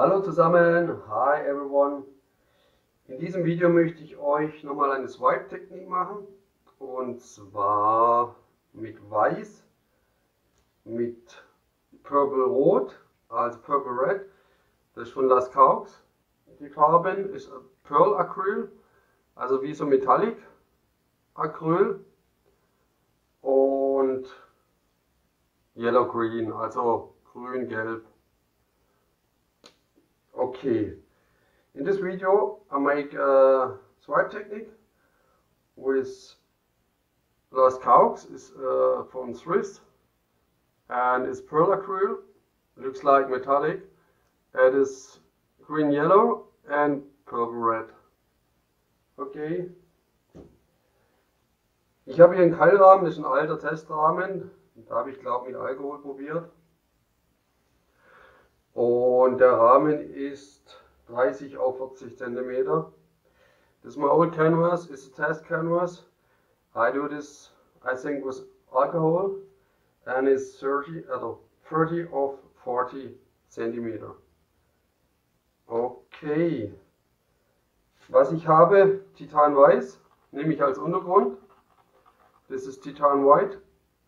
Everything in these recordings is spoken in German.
Hallo zusammen, hi everyone. In diesem Video möchte ich euch nochmal eine Swipe-Technik machen und zwar mit Weiß, mit Purple Rot, also Purple Red, das ist von Las Caux. Die Farben ist Pearl Acryl, also wie so Metallic Acryl und Yellow Green, also grün-gelb. Okay, in this video I make a swipe technique with Last Caux is uh, from Swiss and it's pearl acryl, looks like metallic. It is green yellow and purple red. Okay. Ich habe hier einen Keilrahmen, das ist ein alter Testrahmen. Da habe ich glaube mit Alkohol probiert. Und der Rahmen ist 30 auf 40 cm. My old canvas is a test canvas. I do this, I think, with alcohol and it's 30, also 30 of 40 cm. Okay. Was ich habe, Titan Weiß, nehme ich als Untergrund. This is Titan White.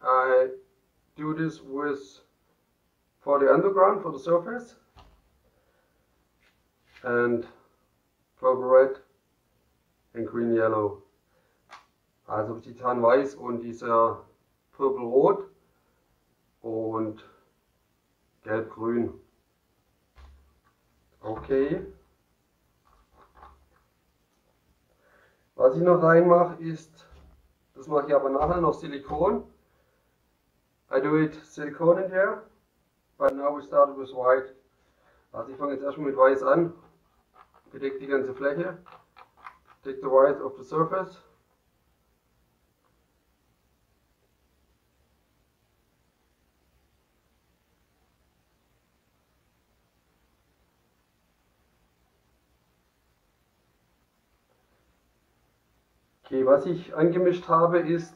I do this with for the underground, for the surface. And purple red and green yellow. Also Titan weiß und dieser purple rot und gelb grün. Okay. Was ich noch reinmache ist, das mache ich aber nachher noch Silikon. I do it Silikon in there. But now we start with white. Also ich fange jetzt erstmal mit weiß an. Bedecke die ganze Fläche. Take the white off the surface. Okay, was ich angemischt habe ist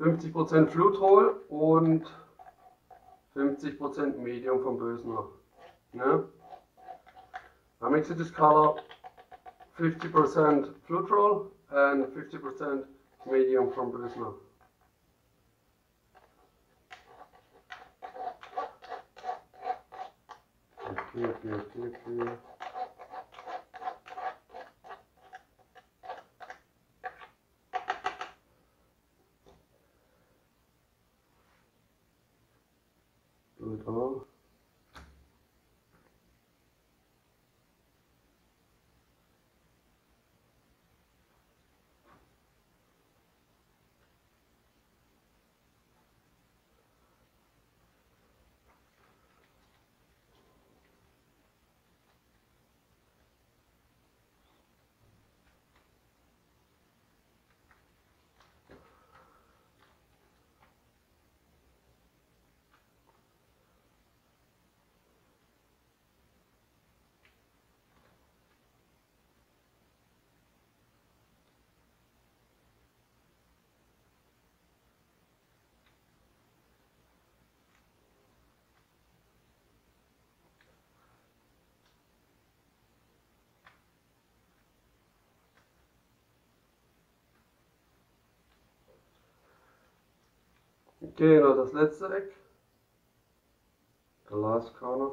50% Flutrol und 50% medium from Bösner. Ne? I mix this color 50% flute roll and 50% medium from Bösner. Okay, okay, okay, okay. Okay, noch das letzte Eck. Corner.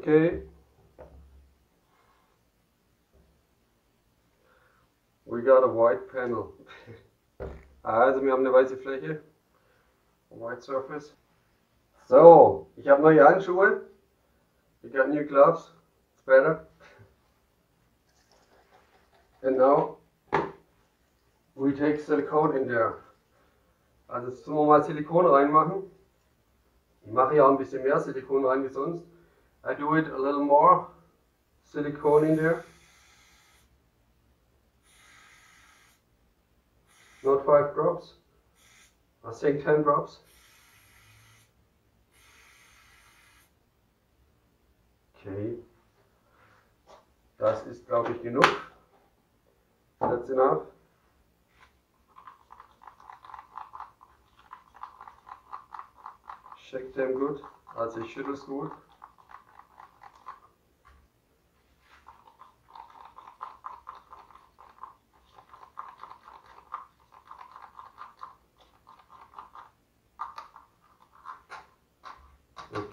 Okay. We got a white panel. also wir haben eine weiße Fläche. White surface. So, ich habe neue Handschuhe. You got new gloves. It's better. And now we take silicone in there. Also jetzt tun wir mal Silikon reinmachen. Ich mache ja ein bisschen mehr Silikon rein wie sonst. I do it a little more silicone in there. Not five drops. I think ten drops. Okay. Das ist, glaube ich, genug. That's enough. Shake them good. Also ich schüttel es gut.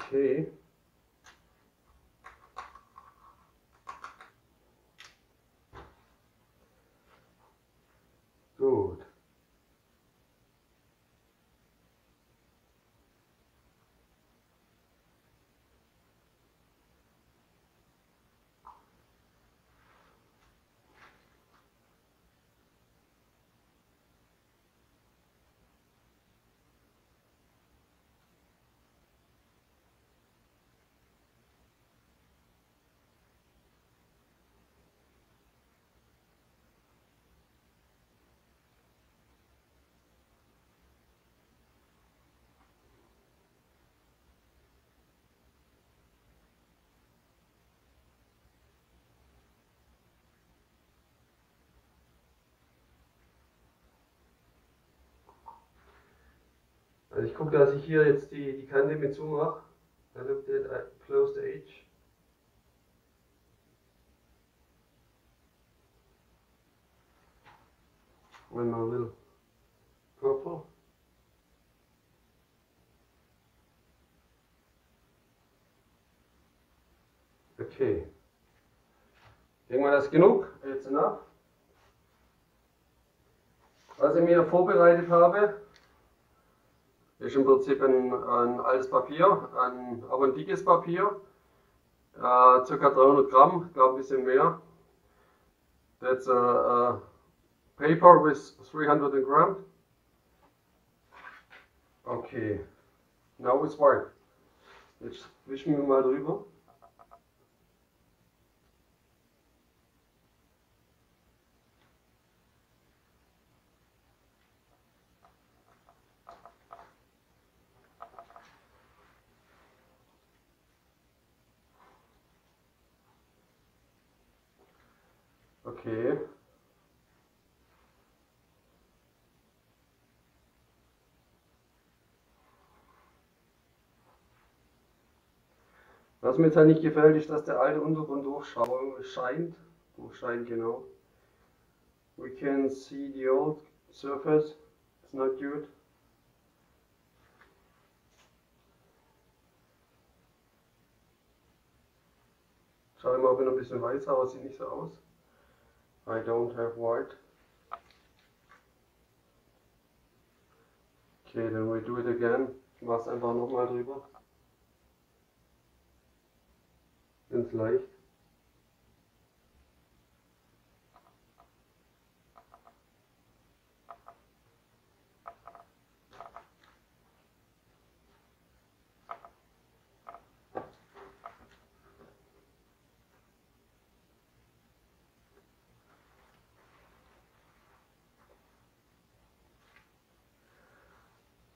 Okay. Gut. Also ich gucke, dass ich hier jetzt die, die Kante mit zumache. I looked at, close the edge. With a little purple. Okay. Denken wir, das ist genug. Jetzt enough. Was ich mir vorbereitet habe, ist im Prinzip ein, ein altes Papier, ein, aber ein dickes Papier, äh, ca. 300 Gramm, glaube ein bisschen mehr. That's a, a paper with 300 Gramm. Okay, now it's white. Jetzt wischen wir mal drüber. Okay. Was mir jetzt halt nicht gefällt, ist, dass der alte Untergrund durchscheint. Durchscheint, genau. We can see the old surface. It's not good. Schau immer, ob er noch ein bisschen weiß, aber sieht nicht so aus. I don't have white. Okay, then we do it again. Mach's einfach nochmal drüber. Ganz leicht.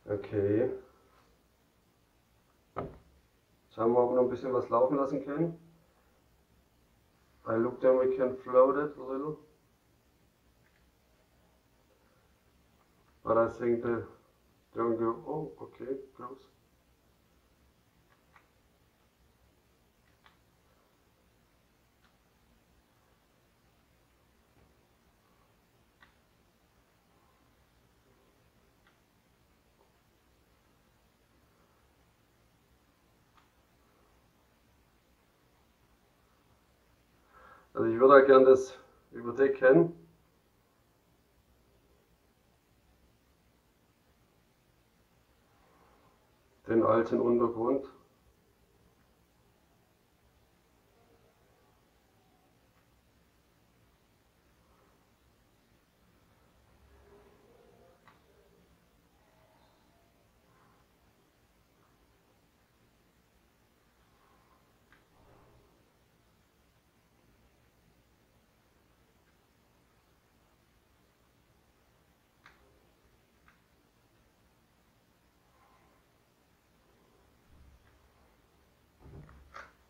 Okay. Jetzt haben wir aber noch ein bisschen was laufen lassen können. I looked and we can float it a little. But I think the don't go, oh, okay, close. Ich würde halt gern das überdecken. Den alten Untergrund.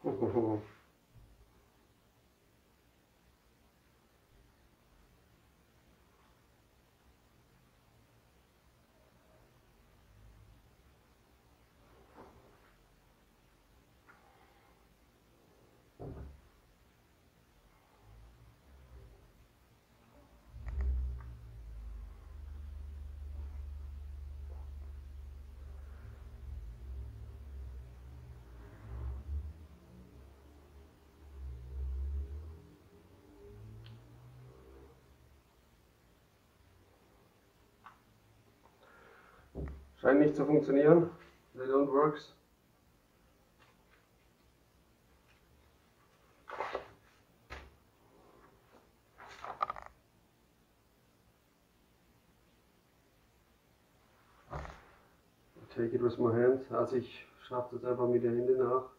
Oh. Scheint nicht zu funktionieren. They don't works. Take it with my hands. Also ich schaffe das einfach mit den Händen nach.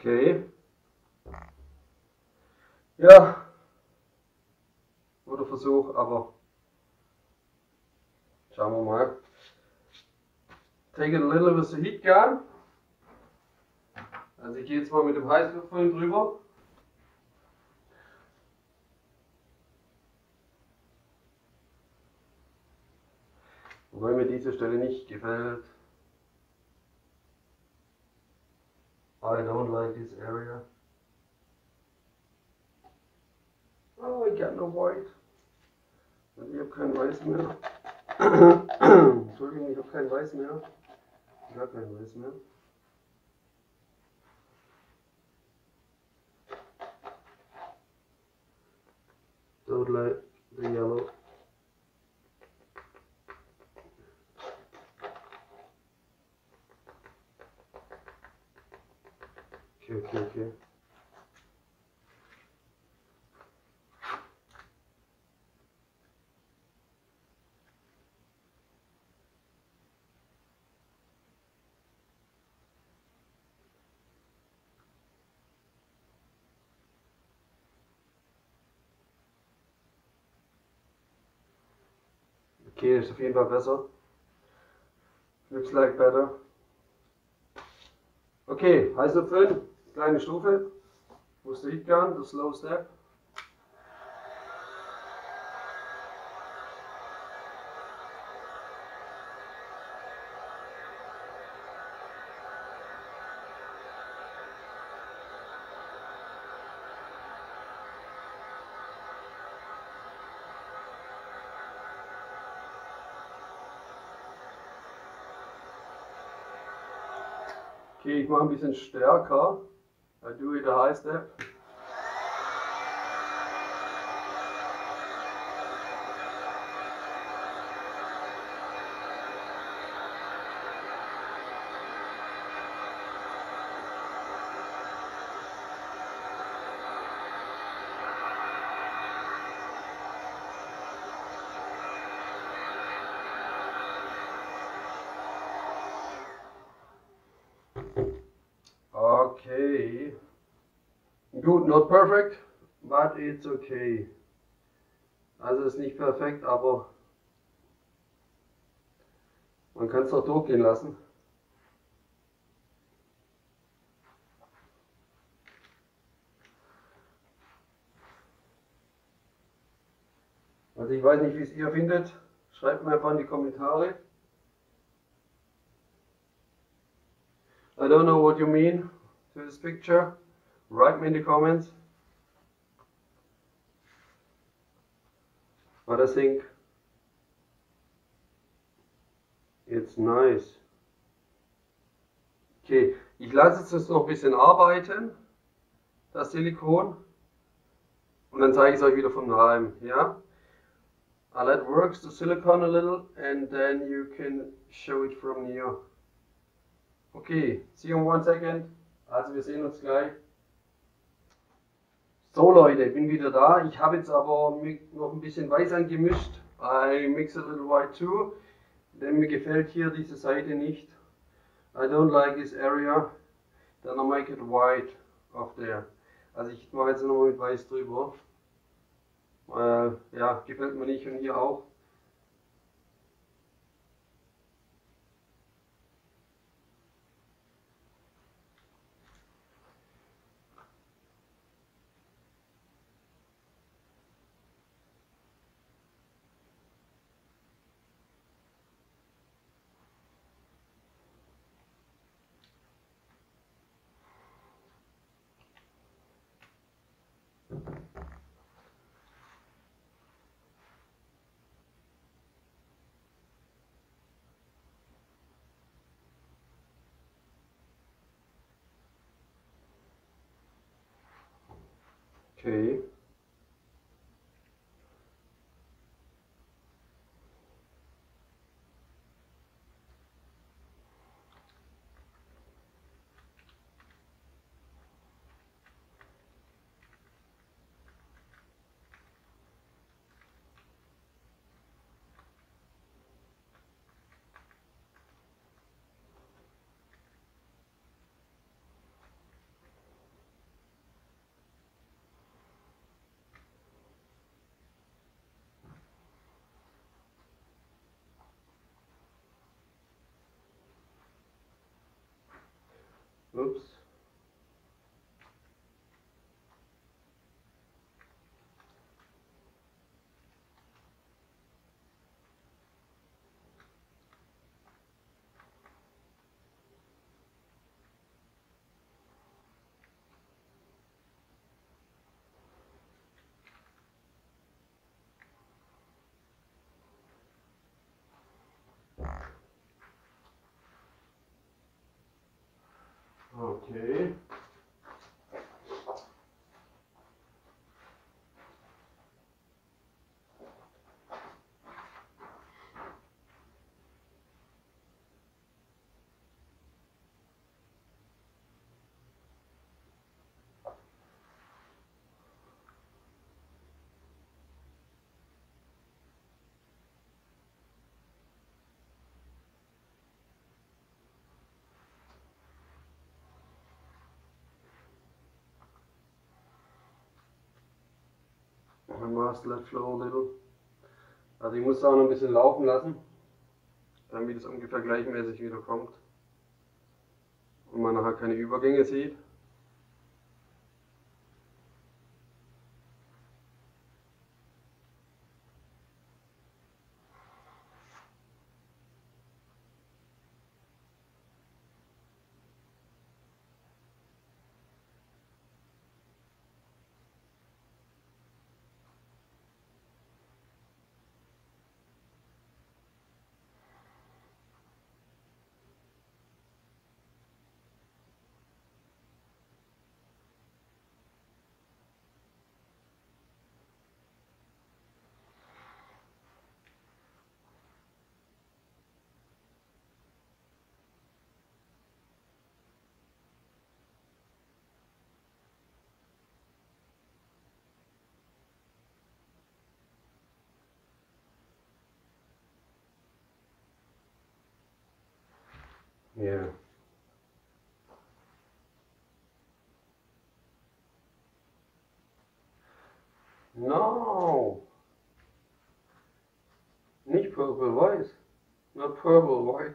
Okay. Ja. Guter Versuch, aber schauen wir mal. Take it a little with the heat gun. Also ich gehe jetzt mal mit dem Heißluftföhn drüber. Wobei mir diese Stelle nicht gefällt. I don't like this area. Oh, I got no white. Und ich habe kein Weiß. Entschuldigung, ich habe kein Weiß mehr. Habe kein Weiß mehr. Don't like the yellow. Okay, okay, okay. Okay, ist auf jeden Fall besser. Looks like better. Okay, heißer Föhn, kleine Stufe. Ist der Heatgun, der Slow Step? Okay, ich mache ein bisschen stärker. I do it a high step. It's okay. Also ist nicht perfekt, aber man kann es doch durchgehen lassen. Also ich weiß nicht, wie es ihr findet. Schreibt mir einfach in die Kommentare. I don't know what you mean to this picture. Write me in the comments. But I think it's nice. Okay, ich lasse es jetzt noch ein bisschen arbeiten, das Silikon. Und dann zeige ich es euch wieder von daheim. Ja? I let works the silicone a little and then you can show it from near. Okay, see you in one second. Also wir sehen uns gleich. So Leute, ich bin wieder da. Ich habe jetzt aber noch ein bisschen weiß angemischt. I mix a little white too. Denn mir gefällt hier diese Seite nicht. I don't like this area. Then I make it white auf der. Also ich mache jetzt nochmal mit weiß drüber. Äh, ja, gefällt mir nicht und hier auch. Okay. Oops. Okay. I must let flow a little. Also ich muss es auch noch ein bisschen laufen lassen, damit es ungefähr gleichmäßig wieder kommt und man nachher keine Übergänge sieht. Yeah. No. Nicht purple weiß. Not purple white.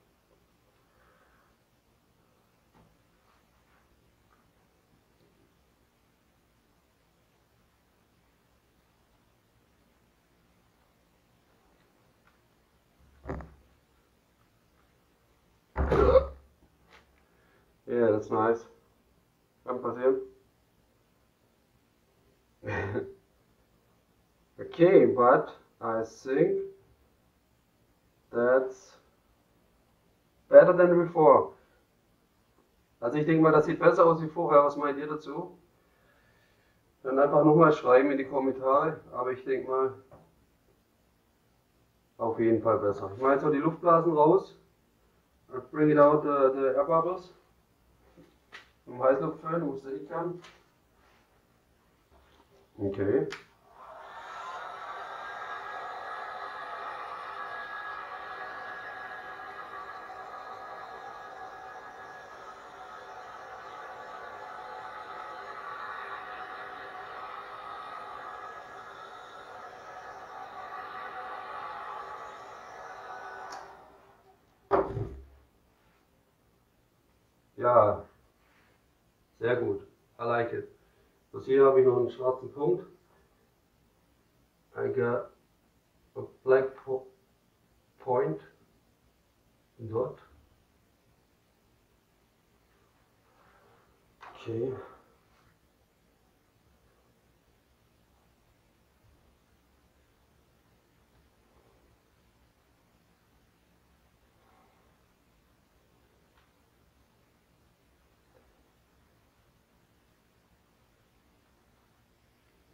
That's nice. Kann passieren. okay, but I think that's better than before. Also ich denke mal, das sieht besser aus wie vorher. Was meint ihr dazu? Dann einfach nochmal schreiben in die Kommentare. Aber ich denke mal, auf jeden Fall besser. Ich mache jetzt noch die Luftblasen raus. I bring it out the, the air bubbles. Im Heißluftföhn, wo es kann. Okay. Sehr gut. I like it. Also hier habe ich noch einen schwarzen Punkt. I got a black po point dot. Okay.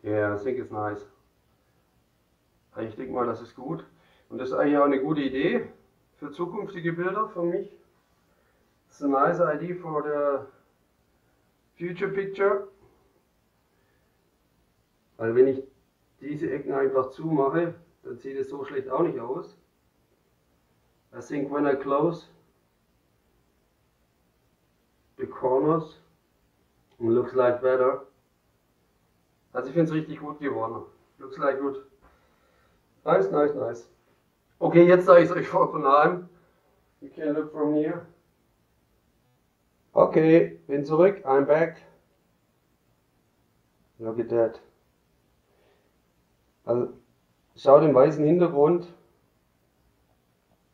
Yeah, I think it's nice. Ich denke mal, das ist gut. Und das ist eigentlich auch eine gute Idee für zukünftige Bilder für mich. It's a nice idea for the future picture. Weil wenn ich diese Ecken einfach zumache, dann sieht es so schlecht auch nicht aus. I think when I close the corners, it looks like better. Also ich finde es richtig gut geworden. Looks like good. Nice, nice, nice. Okay, jetzt zeige ich es euch von nahem. You can look from here. Okay, bin zurück. I'm back. Look at that. Also, schau den weißen Hintergrund.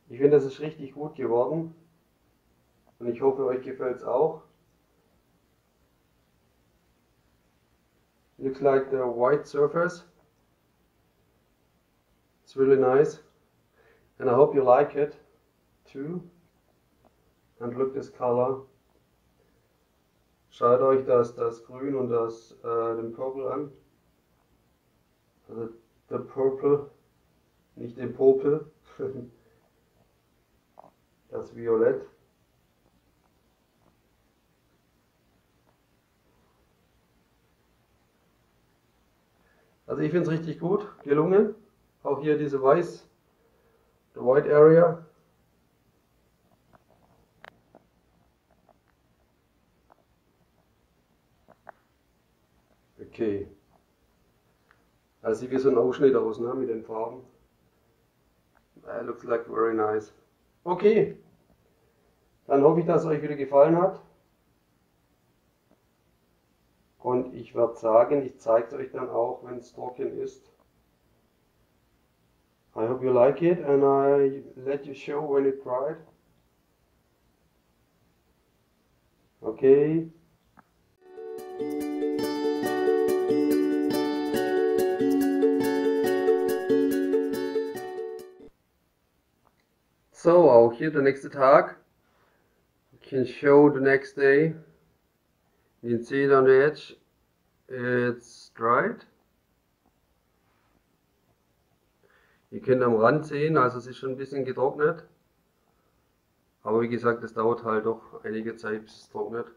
Ich finde, das ist richtig gut geworden. Und ich hoffe, euch gefällt es auch. Looks like the white surface. It's really nice. And I hope you like it too. And look this color. Schaut euch das, das Grün und das äh, den Purple an. Also the Purple nicht den Popel. Das Violett Also ich finde es richtig gut, gelungen. Auch hier diese Weiß, the White Area. Okay. Das sieht wie so ein Ausschnitt aus, ne, mit den Farben. That looks like very nice. Okay. Dann hoffe ich, dass es euch wieder gefallen hat. Und ich werde sagen, ich zeige es euch dann auch, wenn es trocken ist. I hope you like it and I let you show when it dried. Okay. So, auch hier der nächste Tag. I can show the next day. You can see it on the edge, it's dried. Ihr könnt am Rand sehen, also es ist schon ein bisschen getrocknet. Aber wie gesagt, es dauert halt doch einige Zeit, bis es trocknet.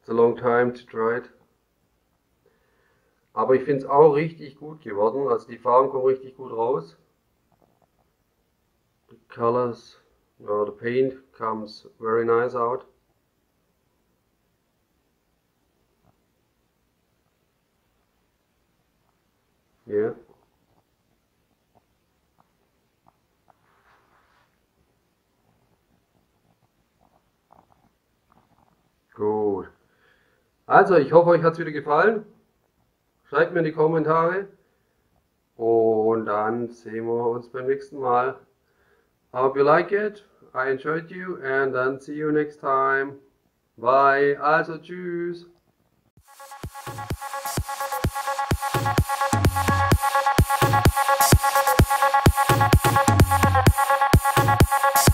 It's a long time to dry it. Aber ich finde es auch richtig gut geworden. Also die Farben kommen richtig gut raus. The colors, well, the paint comes very nice out. Ja. Gut. Also, ich hoffe, euch hat es wieder gefallen. Schreibt mir in die Kommentare. Und dann sehen wir uns beim nächsten Mal. Hope you like it. I enjoyed you. And then see you next time. Bye. Also, tschüss. Thank you.